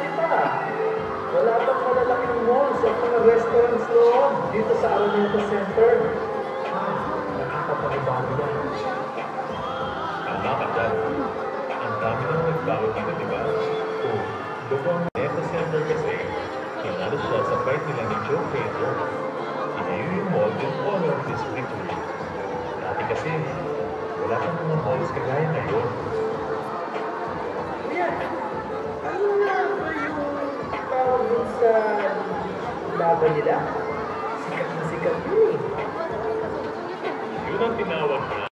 kita. Wala pang malalaking malls at mga restaurants loob dito sa Araneta Center. Ah, nakakapanibago yan. Ang dami nang nagbago dito, di ba? Oo. Doon ang Araneta Center kasi, kinalo siya sa fight nila ni Joe Pedro. Inayo yung mall in honor of this victory. Dati kasi, wala pang mga malls kagaya ngayon. Laban nila? Sikat na sikat na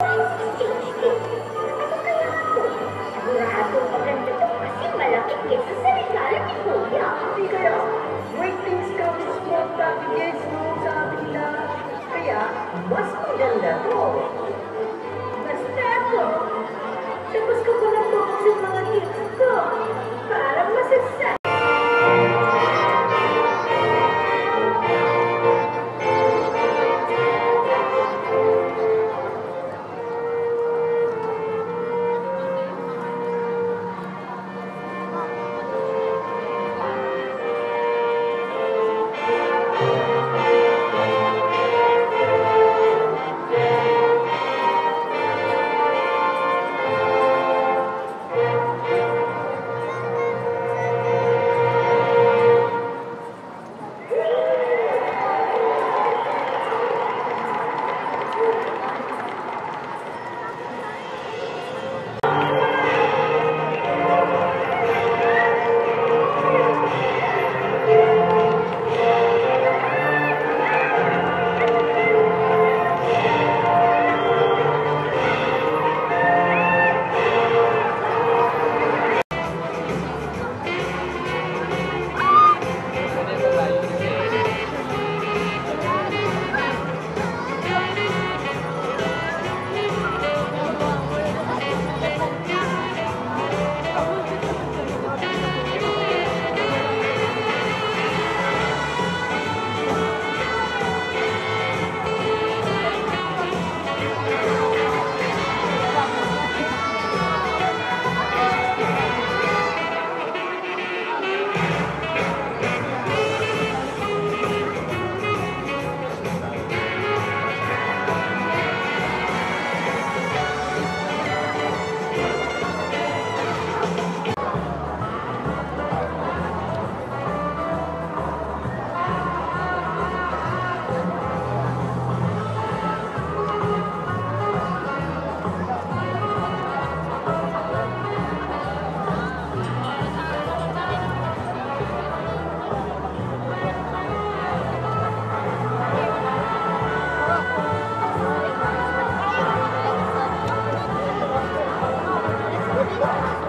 ¡Vamos!